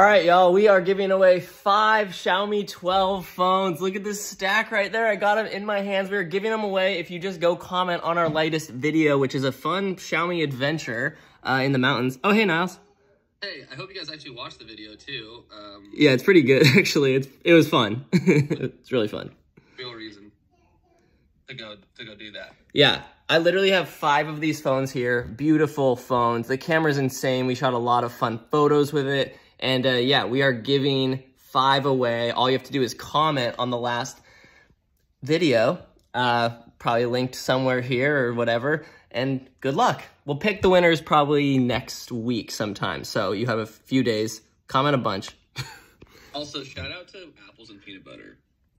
All right, y'all, we are giving away five Xiaomi 12 phones. Look at this stack right there. I got them in my hands. We are giving them away if you just go comment on our latest video, which is a fun Xiaomi adventure uh, in the mountains. Oh, hey, Niles. Hey, I hope you guys actually watched the video too. Um, Yeah, it's pretty good, actually. It's It was fun. it's really fun. real reason to go to go do that. Yeah, I literally have five of these phones here. Beautiful phones. The camera's insane. We shot a lot of fun photos with it. And uh, yeah, we are giving five away. All you have to do is comment on the last video, uh, probably linked somewhere here or whatever. And good luck. We'll pick the winners probably next week sometime. So you have a few days. Comment a bunch. Also, shout out to apples and peanut butter.